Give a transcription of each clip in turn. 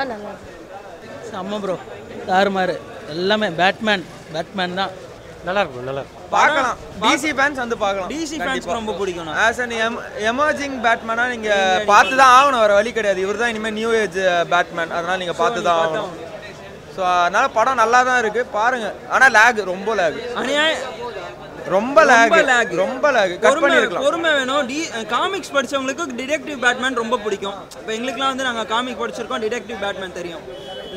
ஆ நல்லா செம்ம ப்ரோ தாறுமாறு. எல்லாமே பேட்மேன் பேட்மேன் தான். நல்லா இருக்கும் நல்லா இருக்கும் பார்க்கலாம். டிசி ஃபேன்ஸ் வந்து பார்க்கலாம். டிசி ஃபேன்ஸ்க்கு ரொம்ப பிடிக்கும் ஆஸ் அன் எம் எமர்ஜிங் பேட்மேனா நீங்க பார்த்து தான் ஆகணும் வேற வழி கிடையாது. இவர் தான் இனிமேல் நியூ ஏஜ் பேட்மேன் அதனால நீங்க பார்த்து தான் ஆகணும். ஸோ அதனால படம் நல்லா தான் இருக்கு. பாருங்க. ஆனா லேக் ரொம்ப லேக் அநியாய ரொம்ப லேக் lag. ரொம்ப லேக் கட் பண்ணிருக்கலாம் பொறுமை வேணும். டி காமிக்ஸ் படிச்சவங்களுக்கு டிடெக்டிவ் பேட்மேன் ரொம்ப பிடிக்கும். இப்போ எங்களுக்குலாம் வந்து நாங்கள் காமிக் படிச்சிருக்கோம் டிடெக்டிவ் பேட்மேன் தெரியும்.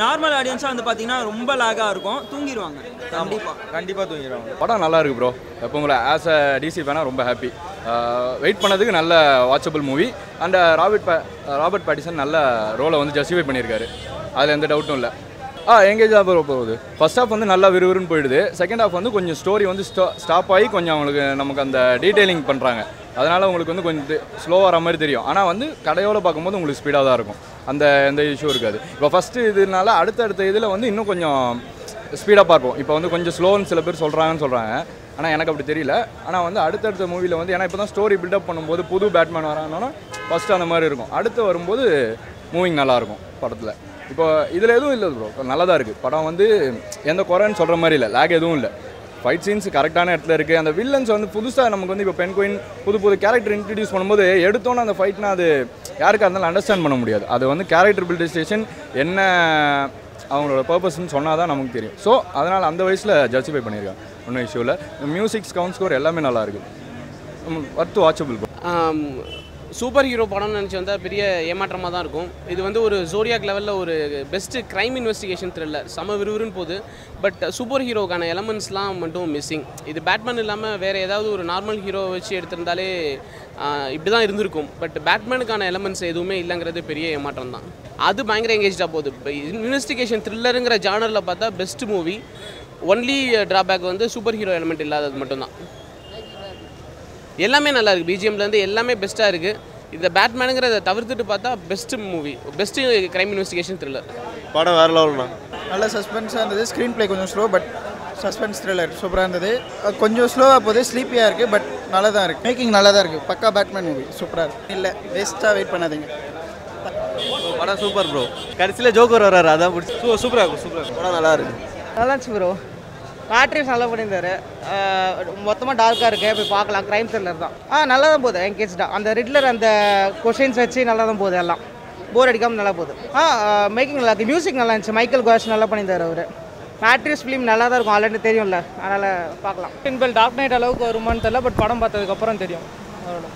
நார்மல் ஆடியன்ஸாக வந்து பார்த்தீங்கன்னா ரொம்ப லேகாக இருக்கும். தூங்கிடுவாங்க கண்டிப்பாக கண்டிப்பா. தூங்கிடுவாங்க படம் நல்லா இருக்கு ப்ரோ எப்போ உங்களை ஆஸ் அ டிசி ஃபேனாக ரொம்ப ஹாப்பி வெயிட் பண்ணதுக்கு நல்ல வாட்சபிள் மூவி அண்ட் ராபர்ட் பே ராபர்ட் பேட்டிசன் நல்ல ரோலை வந்து ஜஸ்டிஃபை பண்ணியிருக்காரு. அதில் எந்த டவுட்டும் இல்லை. ஆ எங்கேஜ் தான் ப்ரோ போகுது. ஃபர்ஸ்ட் ஹாஃப் வந்து நல்லா விறுவிறுன்னு போயிடுது. செகண்ட் ஹாஃப் வந்து கொஞ்சம் ஸ்டோரி வந்து ஸ்டாப் ஆகி கொஞ்சம் அவங்களுக்கு நமக்கு அந்த டீட்டெயிலிங் பண்ணுறாங்க அதனால் உங்களுக்கு வந்து கொஞ்சம் ஸ்லோவாகிற வர மாதிரி தெரியும். ஆனால் வந்து கடையோடு பார்க்கும்போது உங்களுக்கு ஸ்பீடாக தான் இருக்கும். அந்த எந்த இஷ்யூ இருக்காது. இப்போ ஃபஸ்ட்டு இதனால அடுத்தடுத்த இதில் வந்து இன்னும் கொஞ்சம் ஸ்பீடாக பார்ப்போம். இப்போ வந்து கொஞ்சம் ஸ்லோன்னு சில பேர் சொல்கிறாங்கன்னு சொல்கிறாங்க ஆனால் எனக்கு அப்படி தெரியல. ஆனால் வந்து அடுத்தடுத்த மூவியில் வந்து ஏன்னா இப்போ தான் ஸ்டோரி பில்டப் பண்ணும்போது புது பேட்மேன் வராங்கன்னா ஃபஸ்ட்டு அந்த மாதிரி இருக்கும். அடுத்து வரும்போது மூவிங் நல்லாயிருக்கும் படத்தில். இப்போ இதில் எதுவும் இல்லை ப்ரோ நல்லா தான் இருக்குது படம் வந்து எந்த குறைன்னு சொல்கிற மாதிரி இல்லை. லேக் எதுவும் இல்லை. ஃபைட் சீன்ஸ் கரெக்டான இடத்துல இருக்குது அந்த வில்லன்ஸ் வந்து புதுசாக நமக்கு வந்து இப்போ பென் குயின் புது புது கேரக்டர் இன்ட்ரடியூஸ் பண்ணும்போது எடுத்தோன்னே அந்த ஃபைட்னா அது யாருக்காக இருந்தாலும் அண்டர்ஸ்டாண்ட் பண்ண முடியாது. அது வந்து கேரக்டர் பில்ட் ஸ்டேஷன் என்ன அவங்களோட பர்பஸ்ன்னு சொன்னால் தான் நமக்கு தெரியும். ஸோ அதனால் அந்த வயசில் ஜஸ்டிஃபை பண்ணியிருக்காங்க ஒன்றும் இஷ்யூ இல்லை. மியூசிக் கவுண்ட் ஸ்கோர் எல்லாமே நல்லாயிருக்கு இருக்குது ஒர்த்து வாட்சபிள் சூப்பர் ஹீரோ படம்னு நினச்சி வந்தால் பெரிய ஏமாற்றமாக தான் இருக்கும். இது வந்து ஒரு ஜோரியாக் லெவலில் ஒரு பெஸ்ட்டு க்ரைம் இன்வெஸ்டிகேஷன் த்ரில்லர் செம விறுவிறுன்னு போகுது. பட் சூப்பர் ஹீரோக்கான எலமெண்ட்ஸ்லாம் மட்டும் மிஸ்ஸிங் இது பேட்மேன் இல்லாமல் வேறு ஏதாவது ஒரு நார்மல் ஹீரோ வச்சு எடுத்திருந்தாலே இப்படி தான் இருந்திருக்கும். பட் பேட்மேனுக்கான எலமெண்ட்ஸ் எதுவுமே இல்லைங்கிறது பெரிய ஏமாற்றம் தான். அது பயங்கர எங்கேஜாக போகுது. இப்போ இன்வெஸ்டிகேஷன் த்ரில்லருங்கிற ஜானரில் பார்த்தா பெஸ்ட் மூவி ஒன்லி ட்ராபேக் வந்து சூப்பர் ஹீரோ எலமெண்ட் இல்லாதது மட்டும்தான். எல்லாமே நல்லா இருக்குது பிஜிஎம்லேருந்து எல்லாமே பெஸ்ட்டாக இருக்குது இந்த பேட்மேனுங்கிறத தவிர்த்துட்டு பார்த்தா best movie best crime investigation thriller படம் வேற லெவல்ண்ணா நல்ல சஸ்பென்ஸாக இருந்தது. ஸ்க்ரீன் ப்ளே கொஞ்சம் ஸ்லோ பட் சஸ்பென்ஸ் த்ரில்லர் சூப்பராக இருந்தது. கொஞ்சம் ஸ்லோவாக போகுது. ஸ்லீப்பியாக இருக்குது பட் நல்லா தான் இருக்குது மேக்கிங் நல்லா தான் இருக்குது பக்கா பேட்மேன் மூவி சூப்பராக இருக்குது இல்லை வேஸ்ட்டாக வெயிட் பண்ணாதீங்க. படம் சூப்பர் ப்ரோ கடைசியில் ஜோக்கர் வர்றாரு அதான் பிடிச்சி. சூப்பராக இருக்கும் சூப்பராக இருக்கும் படம் நல்லா இருக்கு. நல்லா இருந்துச்சு ப்ரோ பேட்ரிஸ் நல்லா பண்ணியிருந்தாரு. மொத்தமாக டார்க்காக இருக்கு. போய் பார்க்கலாம். க்ரைம் த்ரில்லர் தான். ஆ நல்லா தான் போகுது என்கேஜ்டா அந்த ரிட்லர் அந்த கொஷின்ஸ் வச்சு நல்லா தான் போகுது எல்லாம். போர் அடிக்காமல் நல்லா போகுது. ஆ மேக்கிங் நல்லா இருக்குது மியூசிக் நல்லா இருந்துச்சு. மைக்கேல் கோஷ் நல்லா பண்ணியிருந்தாரு அவர். பேட்ரிஸ் ஃபிலிம் நல்லா தான் இருக்கும். ஆல்ரெடி தெரியும்ல. அதனால் பார்க்கலாம். இன்பல் டார்க் நைட் அளவுக்கு வருமானு தெரியல பட் படம் பார்த்ததுக்கப்புறம் தெரியும். அவ்வளோ